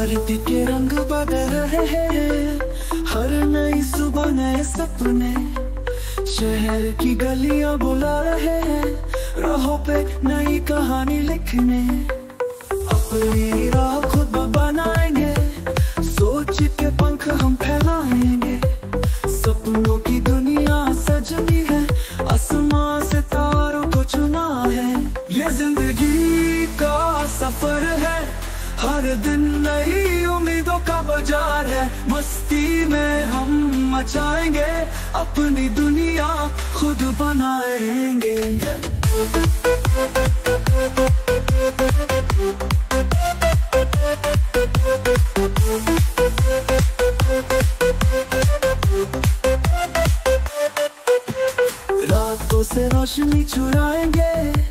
धरती के रंग बदल रहे हैं। हर नई सुबह नए सपने। शहर की गलियाँ बुला रहे हैं। राहों पे नई कहानी लिखने। अपनी राह खुद बनाएँगे। सोच के पंख हम फैलाएँगे। सपनों की दुनिया सजनी है। आसमां से तारों को चुना है। ये ज़िंदगी का सफ़र है। हर दिन नई उम्मीदों का बाज़ार है। मस्ती में हम मचाएँगे, अपनी दुनिया खुद बनाएँगे। रातों से रोशनी चुराएँगे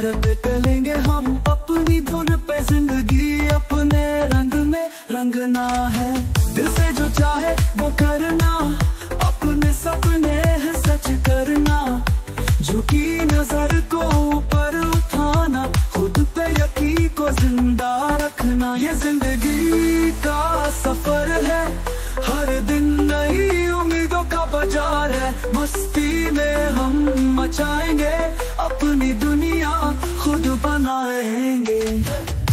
बेधड़क चलेंगे हम अपनी धुन पे ज़िंदगी अपने रंग में रंगना है। दिल से जो चाहे वो करना, अपने सपने है सच करना। झुकी नज़र को ऊपर उठाना, खुद पे यकीन को ज़िंदा रखना। ये ज़िंदगी का सफ़र है, हर